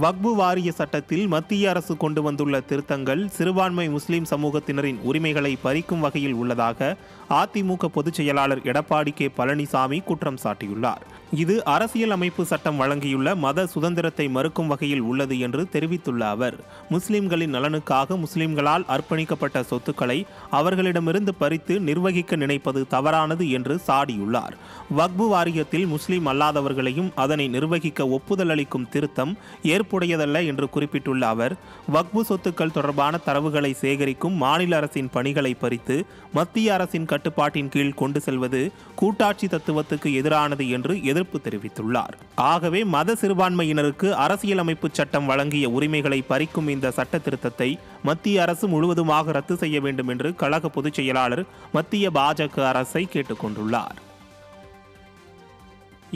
வக்பு வாரிய சட்டத்தில் மத்திய அரசு கொண்டு வந்துள்ள திருத்தங்கள் சிறுபான்மை முஸ்லிம் சமூகத்தினரின் உரிமைகளை பறிக்கும் வகையில் உள்ளதாக அதிமுக பொதுச் செயலாளர் எடப்பாடி கே. பழனிசாமி குற்றம் சாட்டியுள்ளார். இது அரசியல் அமைப்பு சட்டம் வழங்கியுள்ள மத சுதந்திரத்தை மறுக்கும் வகையில் உள்ளது என்று தெரிவித்துள்ள அவர். முஸ்லிம்களின் நலனுக்காக முஸ்லிம்களால் அர்ப்பணிக்கப்பட்ட சொத்துக்களை அவர்களிடமிருந்து பறித்து நிர்வகிக்க நினைப்பது தவறானது என்று சாடியுள்ளார். வக்பு வாரியத்தில் முஸ்லிம் அல்லாதவர்களையும் அதனை நிர்வகிக்க ஒப்புதல் அளிக்கும் திருத்தம் ஏற்புடையதல்ல என்று குறிப்பிட்டுள்ள அவர் வக்பு சொத்துக்கள் தொடர்பான தரவுகளை சேகரிக்கும் மாநில அரசின் பணிகளை பறித்து மத்திய அரசின் கட்டுப்பாட்டின் கீழ் கொண்டு செல்வது கூட்டாட்சி தத்துவத்துக்கு எதிரானது என்று எதிர்ப்பு தெரிவித்துள்ளார். ஆகவே மத சிறுபான்மையினருக்கு அரசியலமைப்பு சட்டம் வழங்கிய உரிமைகளை பறிக்கும் இந்த சட்ட திருத்தத்தை மத்திய அரசு முழுவதுமாக ரத்து செய்ய வேண்டும் என்று கழக பொதுச் செயலாளர் மத்திய பாஜக அரசை கேட்டுக்கொண்டுள்ளார்.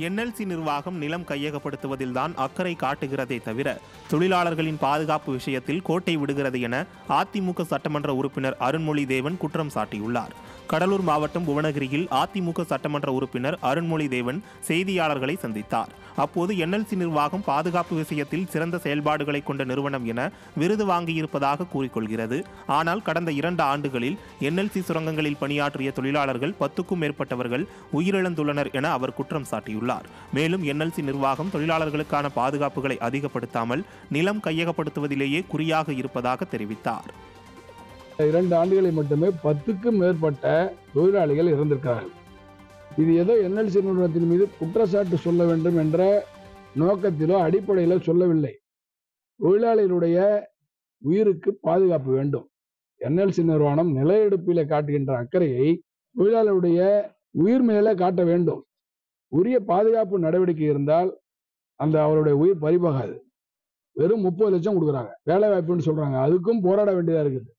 என்எல்சி நிர்வாகம் நிலம் கையகப்படுத்துவதில்தான் அக்கறை காட்டுகிறதே தவிர தொழிலாளர்களின் பாதுகாப்பு விஷயத்தில் கோட்டை விடுகிறது என அதிமுக சட்டமன்ற உறுப்பினர் அருண்மொழி தேவன் குற்றம் சாட்டியுள்ளார். கடலூர் மாவட்டம் புவனகிரியில் அதிமுக சட்டமன்ற உறுப்பினர் அருண்மொழி தேவன் செய்தியாளர்களை சந்தித்தார். அப்போது என்எல்சி நிர்வாகம் பாதுகாப்பு விஷயத்தில் சிறந்த செயல்பாடுகளை கொண்ட நிறுவனம் என விருது வாங்கியிருப்பதாக கூறிக்கொள்கிறது. ஆனால் கடந்த இரண்டு ஆண்டுகளில் என்எல்சி சுரங்கங்களில் பணியாற்றிய தொழிலாளர்கள் பத்துக்கும் மேற்பட்டவர்கள் உயிரிழந்துள்ளனர் என அவர் குற்றம் சாட்டியுள்ளார். மேலும் என்எல்சி நிர்வாகம் தொழிலாளர்களுக்கான பாதுகாப்புகளை அதிகப்படுத்தாமல் நிலம் கையகப்படுத்துவதிலேயே குறியாக இருப்பதாக தெரிவித்தார். இரண்டு ஆண்டுகளை மட்டுமே பத்துக்கும் மேற்பட்ட தொழிலாளிகள் இறந்திருக்கிறார்கள். இது ஏதோ என்எல்சி நிறுவனத்தின் மீது குற்றச்சாட்டு சொல்ல வேண்டும் என்ற நோக்கத்திலோ அடிப்படையிலோ சொல்லவில்லை. தொழிலாளிகளுடைய உயிருக்கு பாதுகாப்பு வேண்டும். என்எல்சி நிறுவனம் நில எடுப்பில காட்டுகின்ற அக்கறையை தொழிலாளருடைய உயிர் மேலே காட்ட வேண்டும். உரிய பாதுகாப்பு நடவடிக்கை இருந்தால் அந்த அவருடைய உயிர் பறிபோகாது. வெறும் முப்பது லட்சம் கொடுக்குறாங்க. வேலை வாய்ப்புன்னு சொல்றாங்க. அதுக்கும் போராட வேண்டியதா இருக்குது.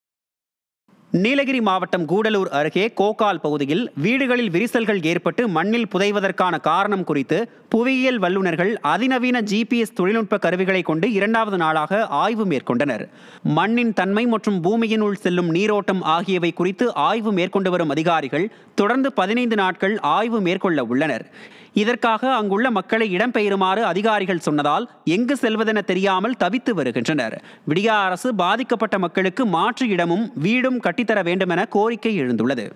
நீலகிரி மாவட்டம் கூடலூர் அருகே கோகால் பகுதியில் வீடுகளில் விரிசல்கள் ஏற்பட்டு மண்ணில் புதைவதற்கான காரணம் குறித்து புவியியல் வல்லுநர்கள் அதிநவீன ஜிபிஎஸ் தொழில்நுட்ப கருவிகளை கொண்டு இரண்டாவது நாளாக ஆய்வு மேற்கொண்டனர். மண்ணின் தன்மை மற்றும் பூமியினுள் செல்லும் நீரோட்டம் ஆகியவை குறித்து ஆய்வு மேற்கொண்டு வரும் அதிகாரிகள் தொடர்ந்து பதினைந்து நாட்கள் ஆய்வு மேற்கொள்ள உள்ளனர். இதற்காக அங்குள்ள மக்களை இடம்பெயருமாறு அதிகாரிகள் சொன்னதால் எங்கு செல்வதென தெரியாமல் தவித்து வருகின்றனர். விடியா அரசு பாதிக்கப்பட்ட மக்களுக்கு மாற்று இடமும் வீடும் கட்டித்தர வேண்டுமென கோரிக்கை எழுந்துள்ளது.